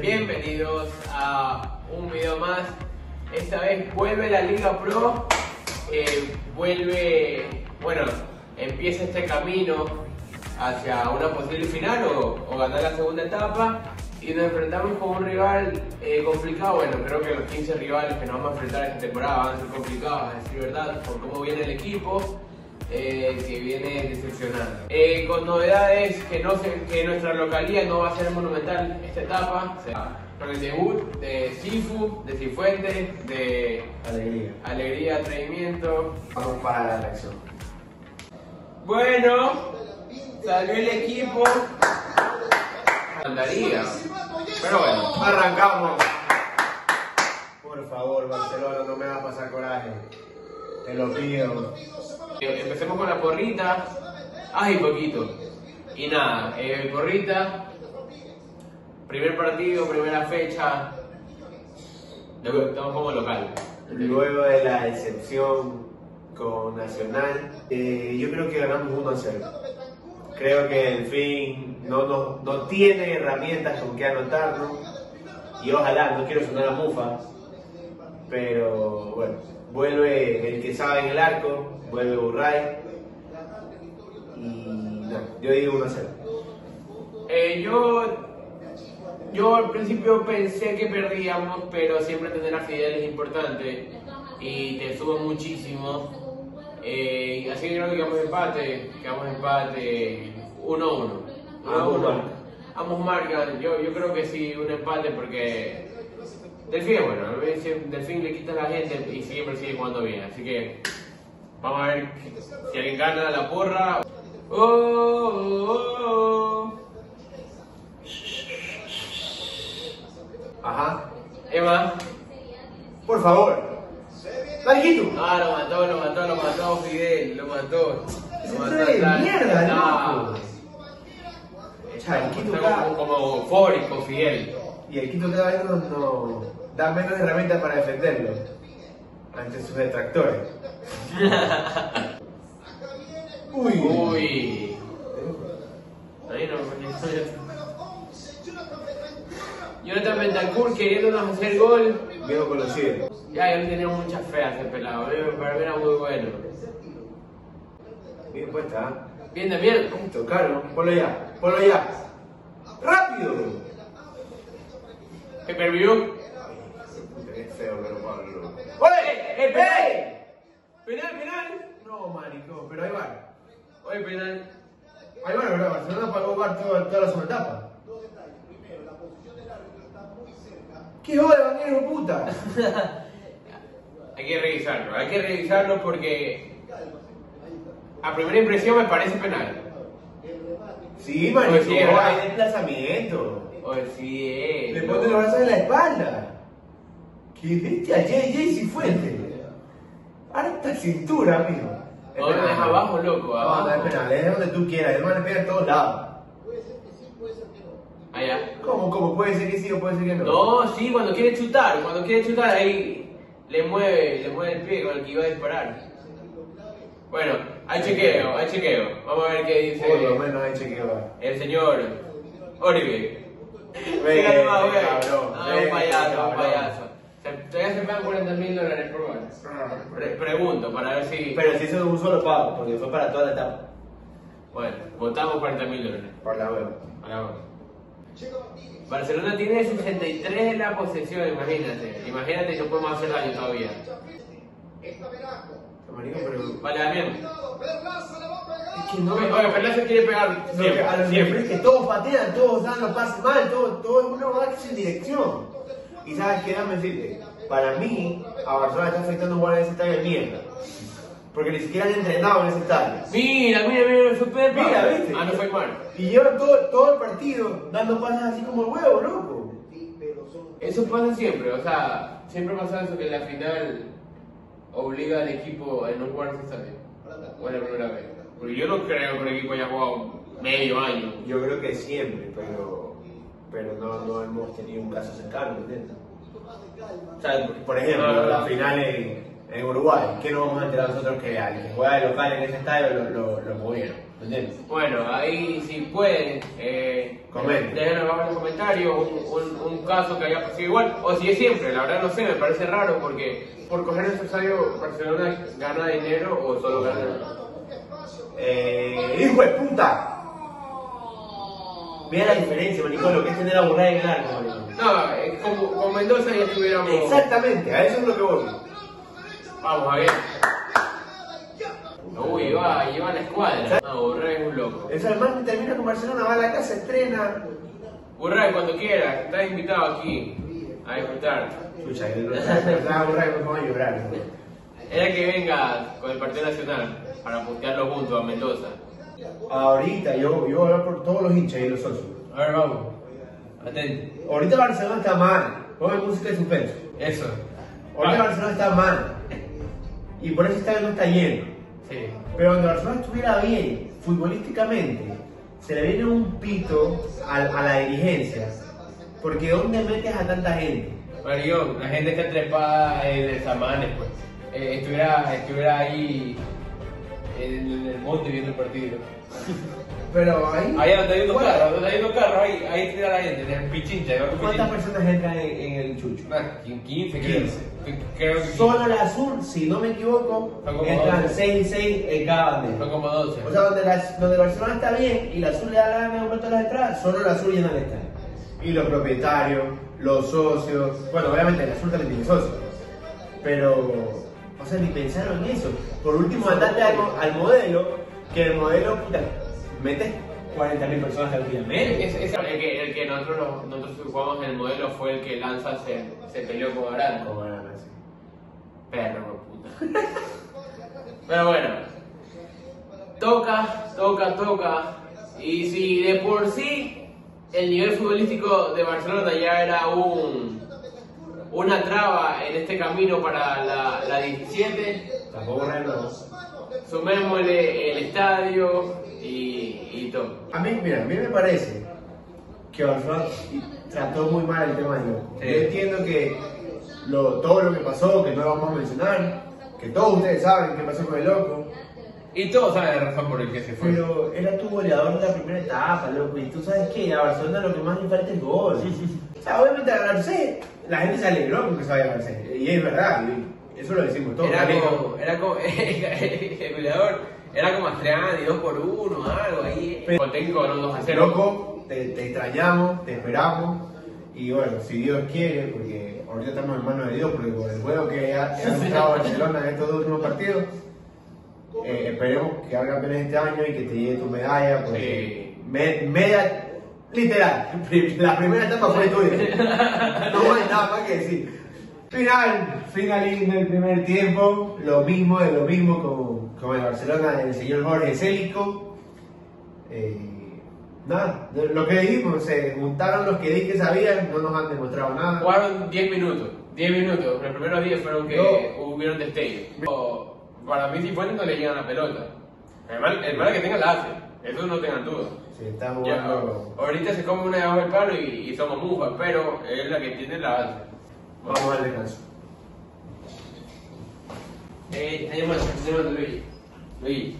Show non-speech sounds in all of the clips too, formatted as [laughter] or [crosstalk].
Bienvenidos a un video más. Esta vez vuelve la Liga Pro, eh, vuelve, bueno, empieza este camino hacia una posible final o, ganar la segunda etapa y nos enfrentamos con un rival eh, complicado. Bueno, creo que los 15 rivales que nos vamos a enfrentar esta temporada van a ser complicados, a decir verdad, por cómo viene el equipo. Eh, que viene decepcionando. Eh, con novedades que, no se- que nuestra localía no va a ser monumental esta etapa, con el debut de Sifu, de Cifuentes, de Alegría. Alegría, Atrevimiento. Vamos para la reacción. Bueno, salió el equipo. Andaría. Pero bueno, arrancamos. Por favor, Barcelona, no me va a pasar coraje. Te lo pido. Eh, Empecemos con la porrita. Ay, poquito. Y nada, eh, porrita. Primer partido, primera fecha. Estamos como local. Luego de la decepción con Nacional, eh, yo creo que ganamos 1 a 0. Creo que el fin no, no, no tiene herramientas con que anotarnos. Y ojalá, no quiero sonar a mufa, pero bueno, vuelve el que sabe en el arco, vuelve Burray. Y no, yo digo 1 a 0. Eh, yo, yo al principio pensé que perdíamos, pero siempre tener a Fidel es importante y te sube muchísimo. Eh, así que creo que quedamos empate, quedamos empate 1-1. Ambos marcan. Ambos marcan, yo, yo creo que sí, un empate porque Delfín, bueno, a veces Delfín le quita a la gente y siempre sigue jugando bien, así que vamos a ver si alguien gana la porra. Oh, oh, oh. Ajá. Emma. Por favor. Marquito. Ah, lo mató, lo mató, lo mató Fidel, lo mató. Lo mató de mierda, No. Charquito Está como, como eufórico, Fidel. Y el Quito cada vez nos da menos herramientas para defenderlo ante sus detractores. [laughs] Uy. Uy. Ahí no, Jonathan Bentancur queriéndonos hacer gol. Viejo conocido. Ya, yo tenía mucha fe a ese pelado. eh, Para mí era muy bueno. Bien puesta. Bien, también. ¿eh? Tocaron. Ponlo ya. Ponlo ya. ¡Rápido! Que perdió. Es feo, pero Pablo. ¡Oye! ¡Eh, penal! ¡Penal, penal! No, marico, pero ahí va. Oye, penal. Ahí va, ¿verdad? Barcelona pagó bar toda, toda la segunda etapa. ¿Qué hora, banero, puta? [laughs] Hay que revisarlo, hay que revisarlo porque a primera impresión me parece penal. Sí, verdad. hay desplazamiento. Oye, sí, eh. Le pone los brazos en la espalda. ¿Qué bestia? JJ Cifuentes. Harta cintura, amigo. No, es abajo, loco, No, abajo. no es penal, es donde tú quieras. El man le pega en todos lados. Allá. ¿Cómo, cómo? Puede ser que sí o puede ser que no. No, sí, cuando quiere chutar, cuando quiere chutar ahí le mueve, le mueve el pie con el que iba a disparar. Bueno, hay chequeo, hay chequeo. Vamos a ver qué Por lo dice menos hay chequeo. el señor Oribe. Ve, Fíjate más, güey. cabrón, Ah, ve, un payaso, un cabrón. payaso. Se- Todavía se pagan 40 mil dólares por gol. Pre- pregunto para ver si. Pero si eso es un solo pago, porque fue para toda la etapa. Bueno, votamos 40 mil dólares. Por la hueva. Hagamos. Barcelona tiene 63 en la posesión, imagínate. Imagínate que no podemos hacer daño todavía. Vale, Damián. Es que no. Oye, oye, Fernández se quiere pegar siempre, a que siempre. es que todos patean, todos dan los pases mal, todo, todo es una boda que es en dirección. Y sabes qué, déjame decirte, para mí, a Barcelona está afectando jugar en ese estadio de mierda. Porque ni siquiera han entrenado en ese estadio. Mira, mira, mira, fue Pedro. Mira, ¿viste? Ah, no fue mal. Y llevan todo, todo el partido dando pases así como el huevo, loco. Eso pasa siempre, o sea, siempre pasa eso que en la final obliga al equipo a no jugar ese estadio. O la primera vez. Porque yo no creo que un equipo haya jugado medio año. Yo creo que siempre, pero, pero no, no hemos tenido un caso cercano, ¿entiendes? O sea, por ejemplo, Ah. la final en, en Uruguay, ¿qué nos vamos a enterar nosotros que al que juega de local en ese estadio lo, lo, lo movieron? ¿Me entiendes? Bueno, ahí si pueden, eh, Comenten. Déjenos abajo en los comentarios un, un, un caso que haya pasado igual. O si es siempre, la verdad no sé, me parece raro porque por coger necesario Barcelona gana dinero o solo gana. Eh, ¡Hijo de puta! Mira la diferencia, maricón, lo que es tener a Burray en el arco, maricón. No, eh, como con Mendoza ya estuviéramos. Exactamente, a eso es lo que voy. Vamos, Javier. Uy, iba, lleva la escuadra. No, Burray es un loco. Eso además termina con Barcelona, va a la casa, estrena. Burray, cuando quieras, estás invitado aquí a disfrutar. Escucha, el estaba Burray me pongo a llorar. ¿no? Era que venga con el Partido Nacional para putearlo junto a Mendoza. Ahorita yo, yo voy a hablar por todos los hinchas y los socios. A ver, vamos. Atento. Ahorita Barcelona está mal. Ponme música de suspenso. Eso. Ahorita Ah, Barcelona está mal. Y por eso está no está lleno. Sí. Pero cuando Barcelona estuviera bien, futbolísticamente, se le viene un pito a, a la dirigencia. Porque ¿dónde metes a tanta gente? Mario, la gente está trepada en el Samanes, pues. Eh, estuviera, estuviera ahí en el monte viendo el partido. [laughs] Pero ahí. Ahí donde hay unos ¿Cuántas- carros, donde hay unos carros, ahí, ahí estuviera la gente, en el pichincha. ¿Cuántas pichincha. personas entran en, en el chucho? Ah, 15, creo. 15. Creo que Solo el azul, si no me equivoco, entran 12. 6 y 6 en cada bandera. Son como 12. O sea, donde, la- donde Barcelona está bien y el azul le da la gana de aumentar las entradas, solo el azul llena el estadio. Y los propietarios, los socios, bueno, obviamente el azul también tiene socios, pero, o sea, ni pensaron en eso. Por último, andate al, al modelo, que el modelo, puta, metes 40.000 personas al día. Es- es- el, que, el que nosotros, nosotros jugamos en el modelo fue el que Lanza se, se peleó con Arana. Como eran así. Perro, puta. Pero bueno. Toca, toca, toca. Y si de por sí el nivel futbolístico de Barcelona ya era un una traba en este camino para la, la 17, Tampoco sumémosle el estadio y, y todo. A mí, mira, a mí me parece que Barcelona trató muy mal el tema del loco. Sí. Yo entiendo que lo- todo lo que pasó, que no lo vamos a mencionar, que todos ustedes saben qué pasó con el loco, Y todos saben la razón por el que se fue. pero era tu goleador de la primera etapa, loco, y tú sabes que a Barcelona lo que más le falta es gol. O sea, obviamente a ganarse, la gente se alegró con que se vaya a ganarse, y es verdad, y eso lo decimos todos. Era como, era como, [laughs] el goleador era como Astreani, 2 por 1 algo ahí. Pero- Con técnico ganó 2 a 0. Loco, te, te extrañamos, te esperamos. Y bueno, si Dios quiere, porque ahorita estamos en manos de Dios, porque con el juego que ha, [laughs] mostrado Barcelona en estos dos últimos partidos, eh, esperemos que haga campeones este año y que te llegue tu medalla. Porque me- media, literal, [laughs] la primera etapa fue tuya. [laughs] No hay nada más que decir. Final, finalín del primer tiempo, lo mismo de lo mismo con, con el Barcelona del señor Jorge Célico. Eh, nada, lo que dijimos, se juntaron los que di que sabían, no nos han demostrado nada. Jugaron 10 minutos. 10 minutos. Los primeros 10 fueron que Yo- hubieron destellos. Para mí, si fueron, no le llegan la pelota. El mal, el mal que tenga la hace. Eso no tengan duda. Se está Ya, jugando. ahorita se come una debajo del palo y, y somos mufas, pero es la que tiene la hace. Vamos al descanso. Eh, tenemos, tenemos Luis. Luis.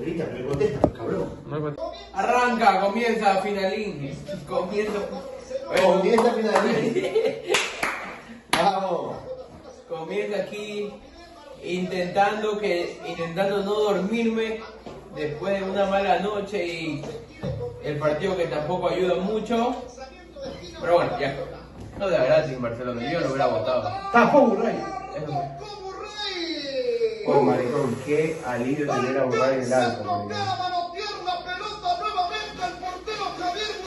Grita, pero contesta, cabrón. Arranca, comienza, finalín. Comienza. Comienza finalín. Vamos. Comienza aquí intentando que intentando no dormirme después de una mala noche y el partido que tampoco ayuda mucho. Pero bueno, ya. No de verdad sin Barcelona, yo lo hubiera votado. Eso fue. Oh, maricón, qué alivio tener a Burray en el alto.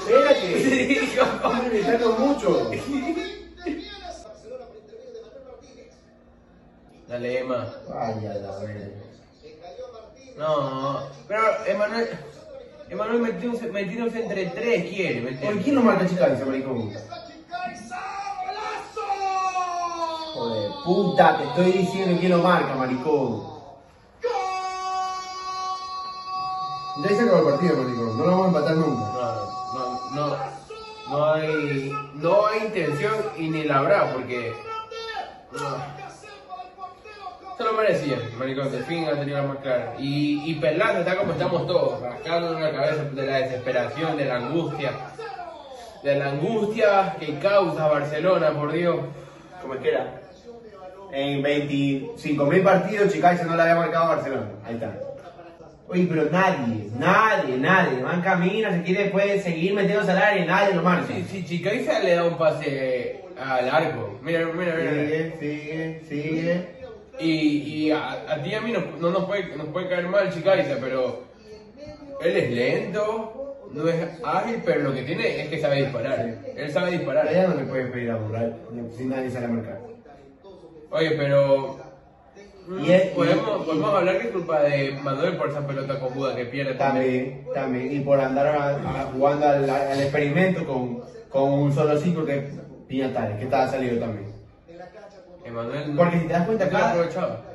Espérate. Estás gritando mucho. Dale, Emma. Vaya la verga. No, pero Emanuel. Emanuel metiéndose, metiéndose entre tres quiere, ¿me Oye, entiendes? ¿quién lo marca chica? Dice maricón. Joder, puta, te estoy diciendo quién lo marca, maricón. Ya se acabó el partido, maricón. No lo vamos a empatar nunca. No, no, no, no hay, no hay intención y ni la habrá porque no, Se lo merecía, maricón, de fin ha tenido la más clara. Y, y Perlaza está como estamos todos, rascando en la cabeza de la desesperación, de la angustia. De la angustia que causa Barcelona, por Dios. Como es que era. En 25.000 partidos, Chicaiza no le había marcado a Barcelona. Ahí está. Oye, pero nadie, nadie, nadie. Van camino, se quiere después seguir metiéndose al área y nadie lo marca. Si, si Chicaiza le da un pase al arco, mira, mira, mira. Sigue, sigue, sigue. Y, y a, a ti y a mí no, no nos, puede, nos puede caer mal Chicaiza, pero él es lento, no es ágil, pero lo que tiene es que sabe disparar. Él sabe disparar. ya no le puedes pedir a Burral si nadie sale a marcar. Oye, pero. mm, Y es- podemos, y- podemos hablar que es culpa de Manuel por esa pelota cojuda que pierde también. También, también. Y por andar a- a- jugando al, al experimento con, con un solo 5 que Piñatares, que estaba salido también. Emanuel no- Porque si te das cuenta, cada,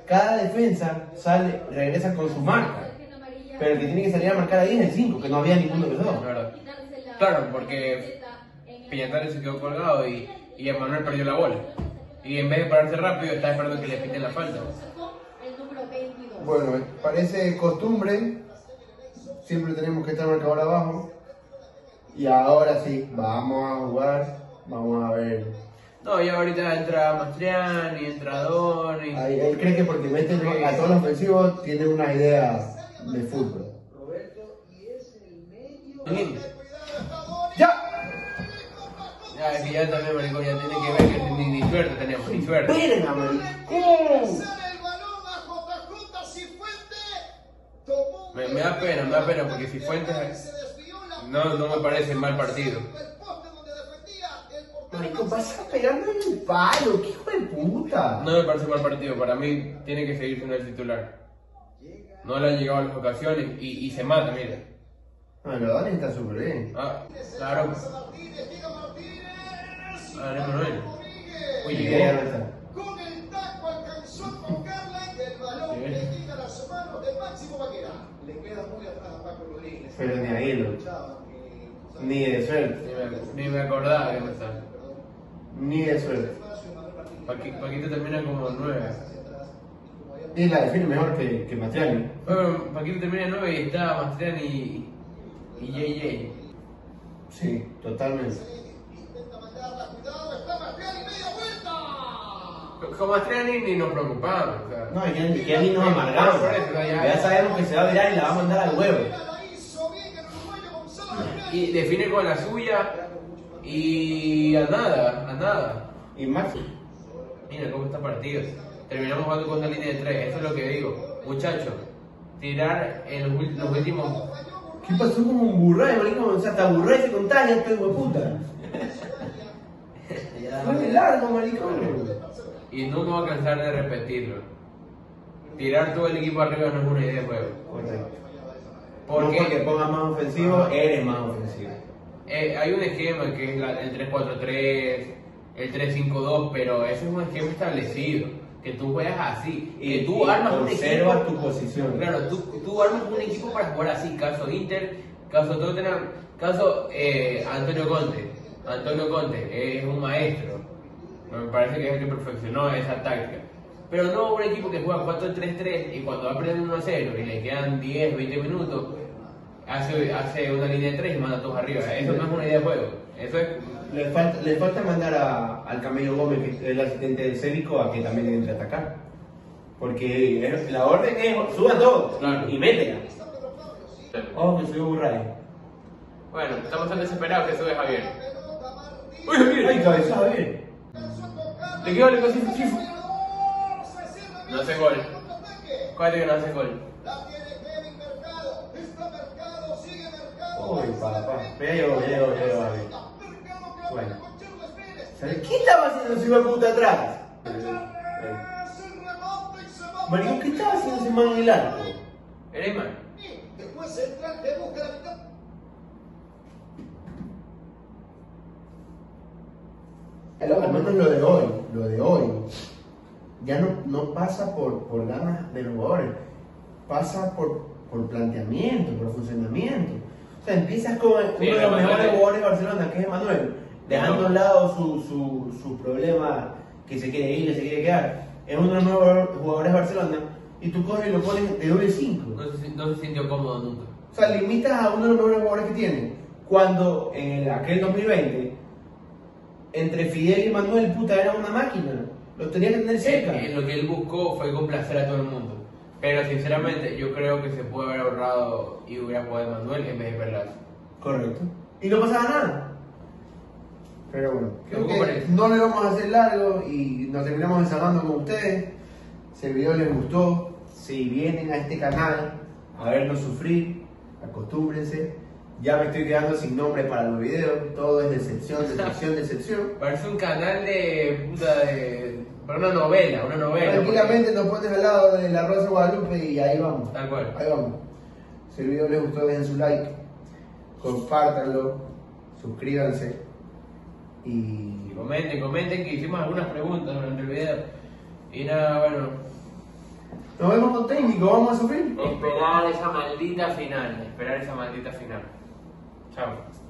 cada defensa sale, regresa con su marca. Pero el que tiene que salir a marcar ahí es el 5, que no había ninguno de los dos. verdad. Claro, porque Piñatares se quedó colgado y, y Emanuel perdió la bola. Y en vez de pararse rápido, está esperando que le piten la falta. Bueno, parece costumbre, siempre tenemos que estar marcador abajo. Y ahora sí, vamos a jugar, vamos a ver. No, y ahorita entra Mastriani, entra Doni. Ahí- Él cree que porque mete a todos los ofensivos tiene una idea de fútbol. Sí. ¡Ya! Ya, es que ya también, maricón, ya tiene que ver que ni, ni suerte tenemos, ni suerte. ¡Verga! Me, me da pena, me da pena, porque si Fuentes no, no me parece mal partido. Maricón, vas a pegarme en el palo, qué hijo de puta. No me parece mal partido, para mí tiene que seguir siendo el titular. No le han llegado las ocasiones y, y se mata, mira. Bueno, Dani está súper bien. Ah, claro. Ah, no, Manuel. Que no llegó. está. Con el taco alcanzó a tocarla y el balón le llega a las manos de Máximo Vaquera. Le queda muy atrás a Paco Rodríguez. Pero ni ahí, lo. Ni de suerte. Ni me, me acordaba que no está. Ni de suerte. Paqui- Paquito termina como 9. Y la define mejor que, que Matriani. Bueno, Paquito termina 9 y está Mastriani y, y JJ. Sí, totalmente. Intenta mandarla, cuidado, está Mastriani, media vuelta. Con Mastriani ni nos preocupamos. O sea, No, ya, ya ni nos amargamos. Ya- Ya sabemos que se va a virar y la va a mandar al huevo. Mastriani. Y define con la suya y a nada, a nada. Y Max. Mira cómo está partido. Terminamos jugando con una línea de 3, eso es lo que digo. Muchachos, tirar en los, últimos. ¿Qué pasó con un burray, maricón? O sea, hasta burray se contagia, este hijo de puta. Fue de largo, maricón. Y no me voy a cansar de repetirlo. Tirar todo el equipo arriba no es una idea de juego. Correcto. ¿Por no porque pongas más ofensivo, eres más ofensivo. Eh, hay un esquema que es la- el 3-4-3, el 3-5-2, pero eso es un esquema establecido. Que tú juegas así. Que tú y armas un equipo. tu posición. Claro, tú, tú armas un equipo para jugar así. Caso Inter, caso Tottenham, caso eh, Antonio Conte. Antonio Conte es un maestro. Me parece que es el que perfeccionó esa táctica. Pero no un equipo que juega 4-3-3 y cuando va perdiendo 1-0 y le quedan 10, 20 minutos, hace, hace una línea de 3 y manda a todos arriba. Eso no es una idea de juego. Eso es. Le falta, le falta mandar a- al Camello Gómez, que es el asistente del Cévico, a que también entre a atacar. Porque es- la orden es suba todo Claro. y métela. Oh, que subió Burray. Bueno, estamos tan desesperados que sube Javier. ¡Uy, Ay, Javier! cabeza, bien. ¿De qué vale casi Chifo? No hace gol. ¿Cuál es que no hace gol? Uy, ya llegó, Javier. Mercado que Bueno. con Charles Pérez. ¿Sabes qué estaba haciendo ese hijo puta atrás? Se remonta y se va. Maricón, ¿qué estaba haciendo ese man en el arco? Y Después entra, le busca la mitad. Al menos lo de hoy, lo de hoy, ya no, no pasa por, por ganas de los jugadores, pasa por, por planteamiento, por funcionamiento. O sea, empiezas con uno Sí, de los Emanuel. mejores jugadores de Barcelona, que es Manuel, dejando a un lado su, su, su problema que se quiere ir, que se quiere quedar. es uno de los mejores jugadores de Barcelona, y tú coges y lo pones de doble 5. No se, no se sintió cómodo nunca. O sea, limitas a uno de los mejores jugadores que tiene. Cuando en el- aquel 2020, entre Fidel y Manuel, puta, era una máquina. Lo tenía que tener cerca. Eh, eh, lo que él buscó fue complacer a todo el mundo. Pero sinceramente, yo creo que se puede haber ahorrado y hubiera jugado Manuel en vez de Perlaza. Correcto. Y no pasaba nada. Pero bueno, creo ¿Cómo que no le vamos a hacer largo y nos terminamos desahogando con ustedes. Si el video les gustó, si vienen a este canal a vernos sufrir, acostúmbrense. Ya me estoy quedando sin nombre para los videos, todo es decepción, decepción, [laughs] decepción. Parece un canal de puta de. Para una novela, una novela. Tranquilamente nos pones al lado de la Rosa de Guadalupe y ahí vamos. Tal cual. Ahí vamos. Si el video les gustó, dejen su like, compártanlo, suscríbanse y Y comenten, comenten que hicimos algunas preguntas durante el video. Y nada, bueno. nos vemos con técnico, vamos a sufrir. Esperar esa maldita final. Esperar esa maldita final. Chao.